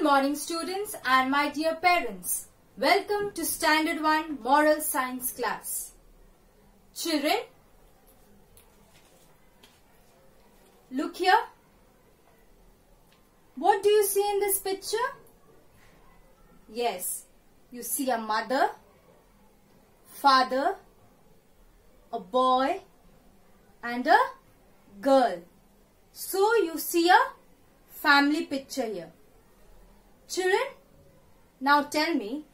Good morning students and my dear parents. Welcome to Standard 1 Moral Science class. Children, look here. What do you see in this picture? Yes, you see a mother, father, a boy and a girl. So you see a family picture here. Children, now tell me,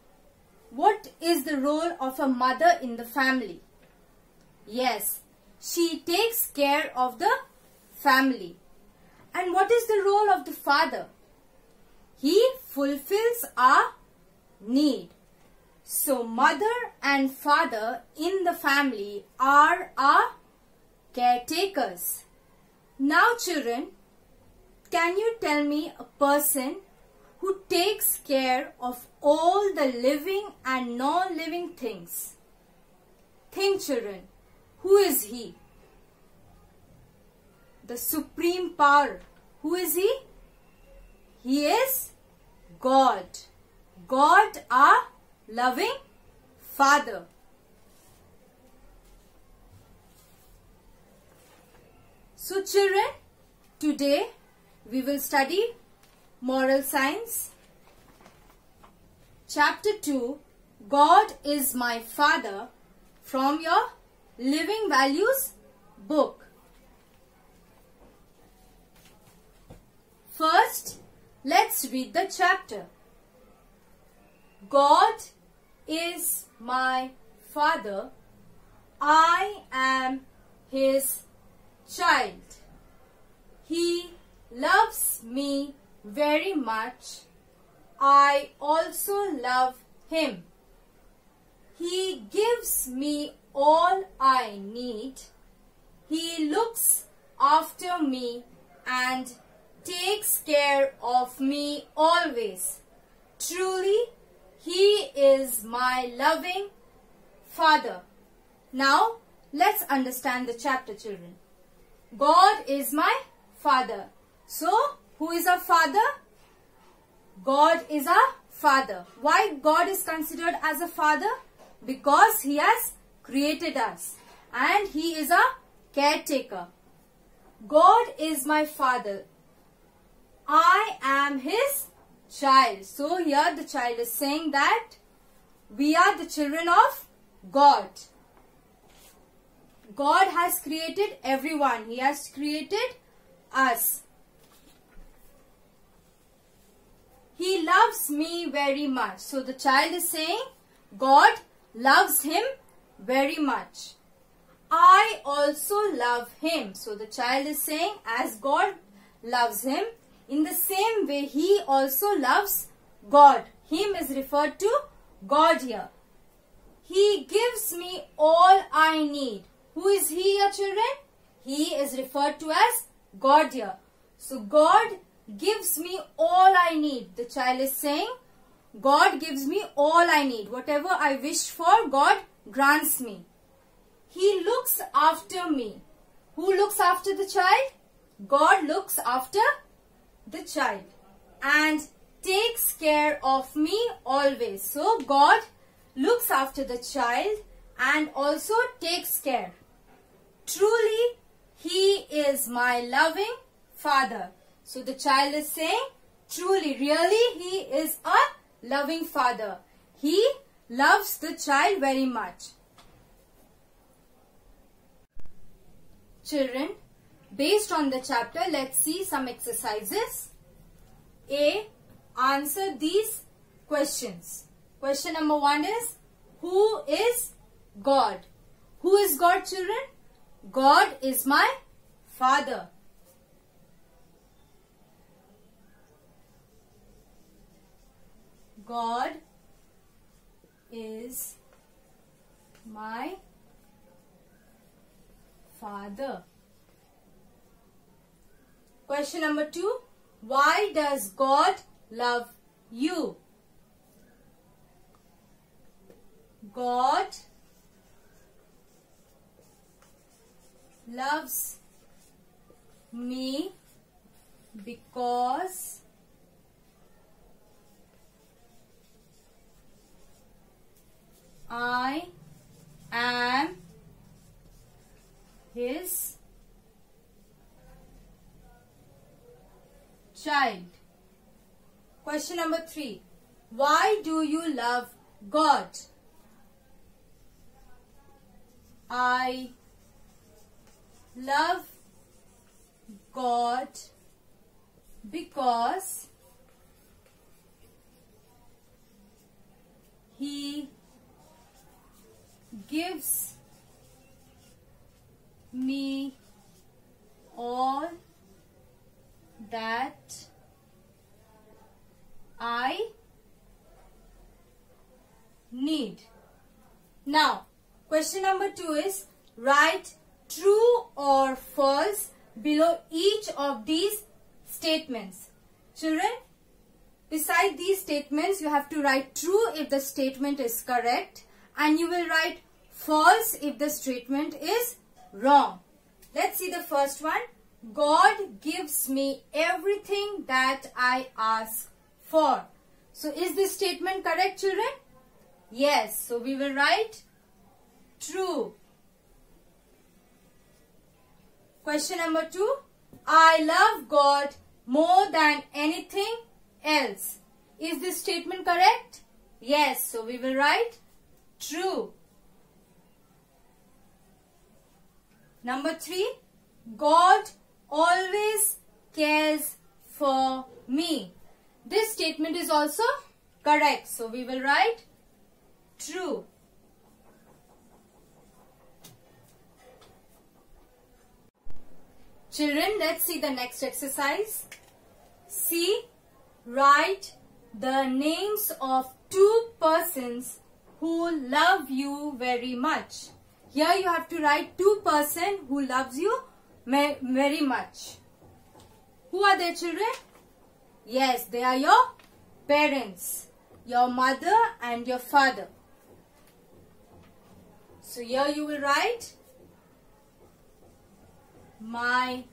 what is the role of a mother in the family? Yes, she takes care of the family. And what is the role of the father? He fulfills our need. So mother and father in the family are our caretakers. Now children, can you tell me a person who takes care of all the living and non-living things? Think children, who is he? The supreme power. Who is he? He is God. God our loving Father. So children, today we will study Moral Science. Chapter 2 God is my Father from your Living Values book. First, let's read the chapter. God is my Father. I am His child. He loves me very much. I also love him. He gives me all I need. He looks after me and takes care of me always. Truly, He is my loving Father. Now, let's understand the chapter, children. God is my Father. So, who is our Father? God is our Father. Why God is considered as a Father? Because He has created us and He is a caretaker. God is my Father. I am His child. So here the child is saying that we are the children of God. God has created everyone. He has created us. He loves me very much. So the child is saying God loves him very much. I also love him. So the child is saying as God loves him, in the same way he also loves God. Him is referred to God here. He gives me all I need. Who is he, your children? He is referred to as God here. So God gives me all I need. The child is saying, God gives me all I need. Whatever I wish for, God grants me. He looks after me. Who looks after the child? God looks after the child and takes care of me always. So God looks after the child and also takes care. Truly, He is my loving Father. So the child is saying, truly, really, He is a loving Father. He loves the child very much. Children, based on the chapter, let's see some exercises. A. Answer these questions. Question number one is, who is God? Who is God, children? God is my Father. God is my Father. Question number two. Why does God love you? God loves me because I am his child. Question number three. Why do you love God? I love God because gives me all that I need. Now, question number two is write true or false below each of these statements. Children, beside these statements, you have to write true if the statement is correct and you will write false if the statement is wrong. Let's see the first one. God gives me everything that I ask for. So is this statement correct children? Yes. So we will write true. Question number two. I love God more than anything else. Is this statement correct? Yes. So we will write true. Number three. God always cares for me. This statement is also correct. So we will write true. Children, let's see the next exercise. See, write the names of two persons who love you very much. Here you have to write two person who loves you very much. Who are their children? Yes, they are your parents, your mother and your father. So here you will write my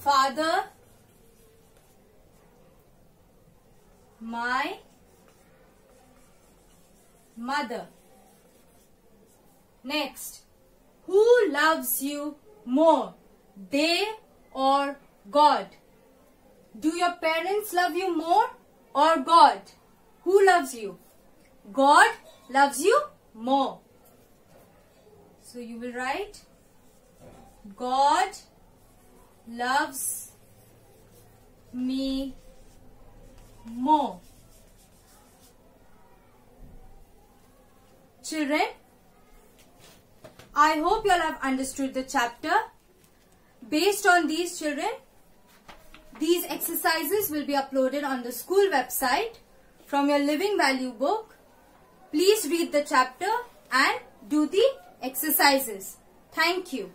father, my mother. Next, who loves you more, they or God? Do your parents love you more or God? Who loves you? God loves you more. So you will write God loves me more. Children, I hope you all have understood the chapter. Based on these children, these exercises will be uploaded on the school website from your living value book. Please read the chapter and do the exercises. Thank you.